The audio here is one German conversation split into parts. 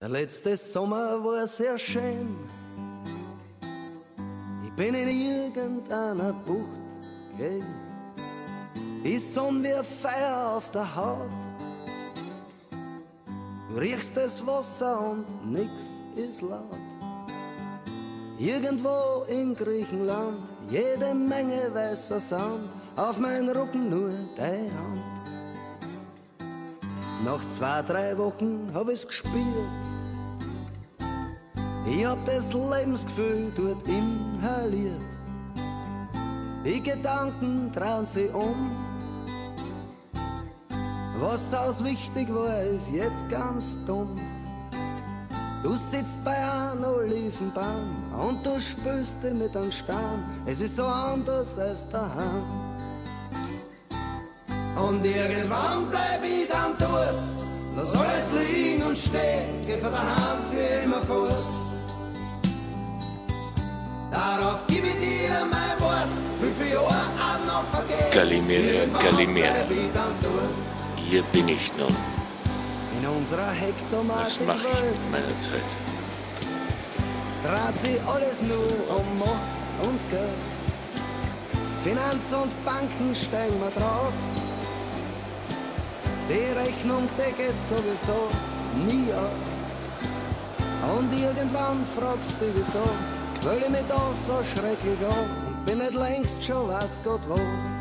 Der letzte Sommer war sehr schön. Ich bin in irgendeiner Bucht gelegen. Die Sonne wie Feuer auf der Haut. Du riechst das Wasser und nix ist laut. Irgendwo in Griechenland, jede Menge weißer Sand, auf meinen Rücken nur deine Hand. Nach zwei, drei Wochen hab ich's gespürt. Ich hab das Lebensgefühl dort inhaliert. Die Gedanken drehen sich um. Was aus wichtig war, ist jetzt ganz dumm. Du sitzt bei einem Olivenbaum und du spürst dich mit einem Stamm. Es ist so anders als daheim. Und irgendwann bleib ich lass alles liegen und stehen, geh von daheim für immer fort. Darauf gib ich dir mein Wort, wie viele Jahre auch noch vergehen. Kalimera, Kalimera. ich. Hier bin ich nun. In unserer Was Hektomatik mache ich Welt mit meiner Zeit? dreht sich alles nur um Macht und Geld. Finanz und Banken steigen wir drauf. Die Rechnung, die geht sowieso nie auf. Und irgendwann fragst du wieso, quäl ich mich da so schrecklich an und bin nicht längst schon weiß Gott wo.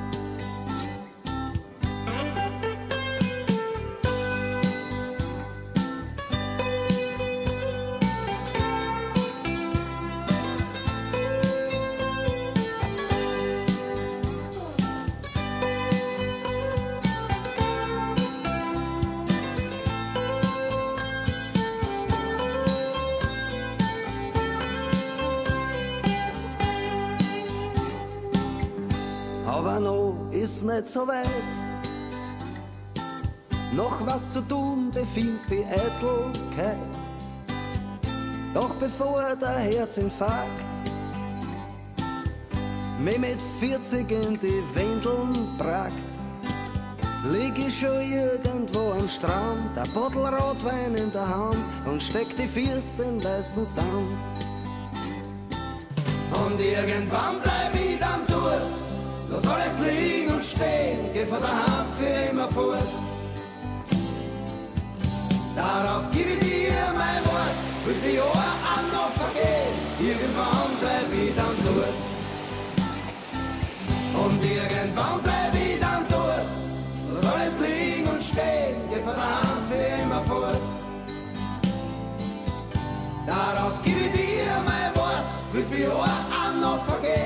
Aber noch ist nicht so weit. Noch was zu tun befiehlt die Eitelkeit. Doch bevor der Herzinfarkt mich mit 40 in die Windeln brackt, lieg ich schon irgendwo am Strand, ein Bottle Rotwein in der Hand und steck die Füße in weißen Sand. Und irgendwann bleib viele Jahre auch noch vergehen, irgendwann bleib ich dann dort. Und irgendwann bleib ich dann dort, lass alles liegen und stehen, geh von daheim immer fort. Darauf gib ich dir mein Wort, wie viele Jahre auch noch vergehen.